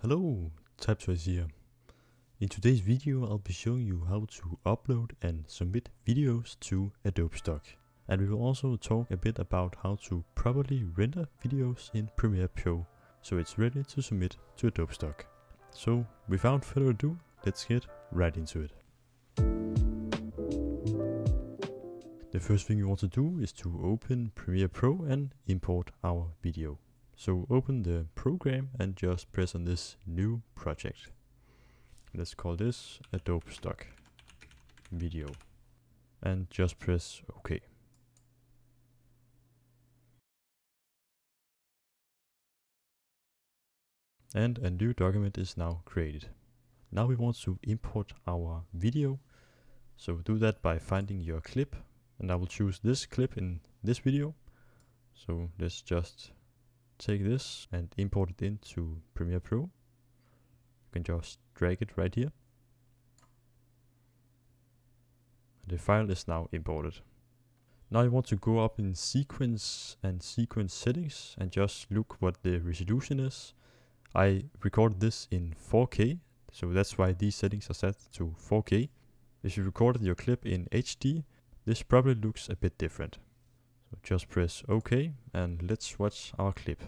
Hello, Type Twice here. In today's video I'll be showing you how to upload and submit videos to Adobe Stock. And we will also talk a bit about how to properly render videos in Premiere Pro so it's ready to submit to Adobe Stock. So without further ado, let's get right into it. The first thing you want to do is to open Premiere Pro and import our video. So open the program and just press on this new project. Let's call this Adobe Stock Video. And just press OK. And a new document is now created. Now we want to import our video. So do that by finding your clip. And I will choose this clip in this video. So let's just take this and import it into Premiere Pro. You can just drag it right here. The file is now imported. Now you want to go up in sequence and sequence settings and just look what the resolution is. I recorded this in 4K, so that's why these settings are set to 4K. If you recorded your clip in HD, this probably looks a bit different. So just press OK and let's watch our clip.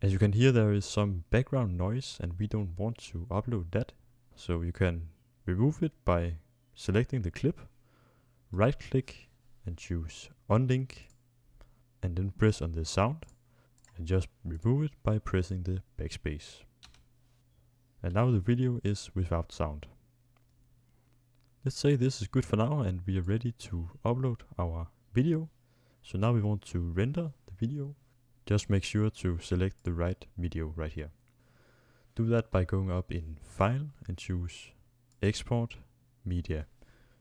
As you can hear there is some background noise and we don't want to upload that. So you can remove it by selecting the clip, right click and choose unlink and then press on the sound and just remove it by pressing the backspace. And now the video is without sound. Let's say this is good for now and we are ready to upload our video. So now we want to render the video. Just make sure to select the right video right here. Do that by going up in File and choose Export Media.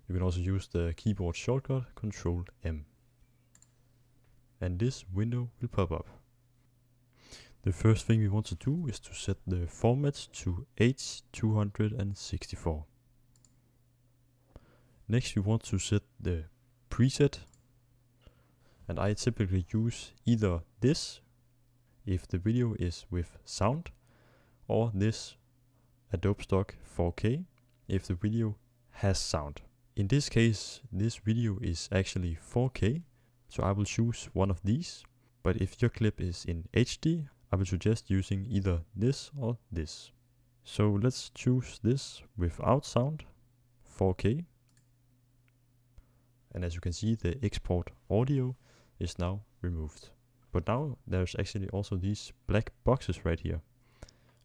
You can also use the keyboard shortcut Control M. And this window will pop up. The first thing we want to do is to set the format to H264. Next we want to set the preset and I typically use either this if the video is with sound or this Adobe Stock 4K if the video has sound. In this case this video is actually 4K so I will choose one of these but if your clip is in HD I would suggest using either this or this. So let's choose this without sound 4K and as you can see the export audio is now removed. But now there's actually also these black boxes right here.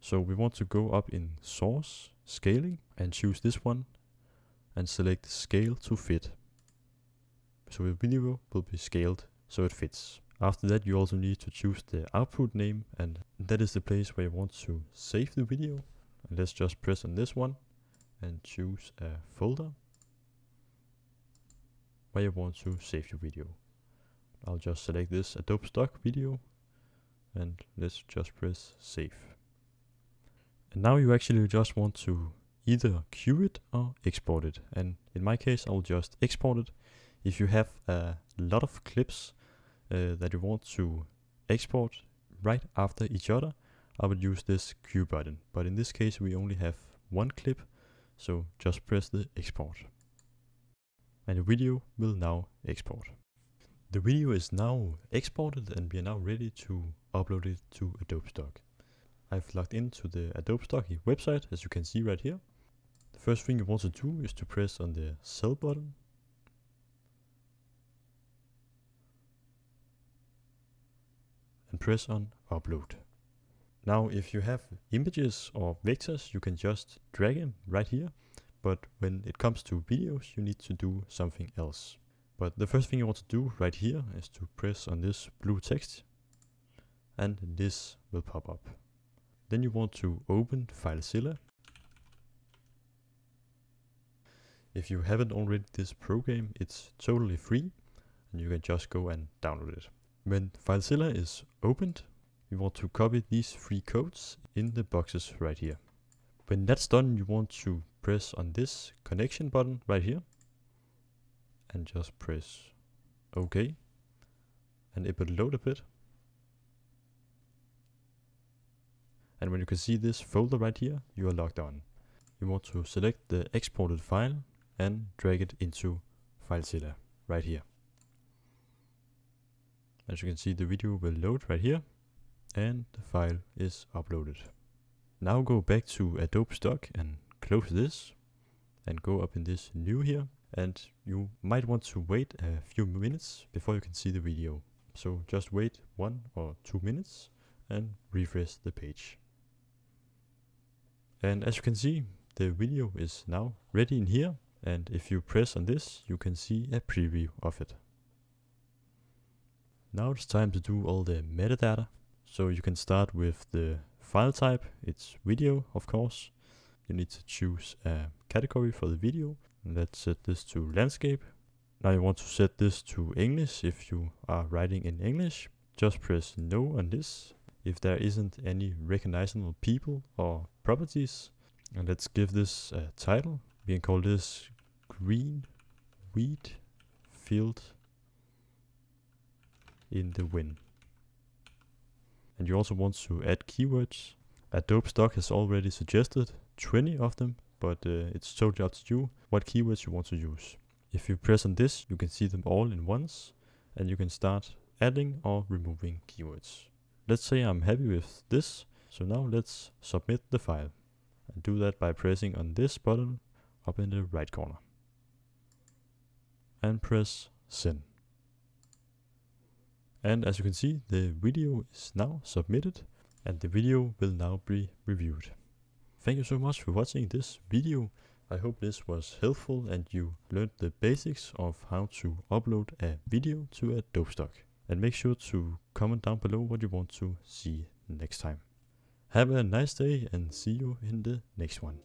So we want to go up in source, scaling and choose this one and select scale to fit. So the video will be scaled so it fits. After that you also need to choose the output name and that is the place where you want to save the video. And let's just press on this one and choose a folder where you want to save your video. I'll just select this Adobe Stock video and let's just press save. And now you actually just want to either queue it or export it. And in my case, I'll just export it. If you have a lot of clips uh, that you want to export right after each other, I would use this queue button. But in this case, we only have one clip, so just press the export and the video will now export. The video is now exported and we are now ready to upload it to Adobe Stock. I've logged into the Adobe Stock website as you can see right here. The first thing you want to do is to press on the sell button and press on upload. Now if you have images or vectors you can just drag them right here but when it comes to videos, you need to do something else. But the first thing you want to do right here is to press on this blue text and this will pop up. Then you want to open FileZilla. If you haven't already this program, it's totally free and you can just go and download it. When FileZilla is opened, you want to copy these three codes in the boxes right here. When that's done, you want to press on this connection button right here and just press OK and it will load a bit. And when you can see this folder right here, you are logged on. You want to select the exported file and drag it into FileZilla right here. As you can see, the video will load right here and the file is uploaded. Now go back to Adobe Stock and close this and go up in this new here and you might want to wait a few minutes before you can see the video. So just wait one or two minutes and refresh the page. And as you can see, the video is now ready in here and if you press on this, you can see a preview of it. Now it's time to do all the metadata. So you can start with the file type, it's video of course. You need to choose a category for the video. Let's set this to landscape. Now you want to set this to English if you are writing in English. Just press no on this if there isn't any recognizable people or properties. And let's give this a title. We can call this green wheat field in the wind. And you also want to add keywords. Adobe Stock has already suggested 20 of them, but uh, it's totally up to you what keywords you want to use. If you press on this, you can see them all in once, and you can start adding or removing keywords. Let's say I'm happy with this, so now let's submit the file. And do that by pressing on this button up in the right corner. And press send. And as you can see, the video is now submitted and the video will now be reviewed. Thank you so much for watching this video. I hope this was helpful and you learned the basics of how to upload a video to Adobe Stock. And make sure to comment down below what you want to see next time. Have a nice day and see you in the next one.